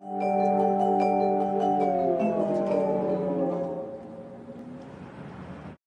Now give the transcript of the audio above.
you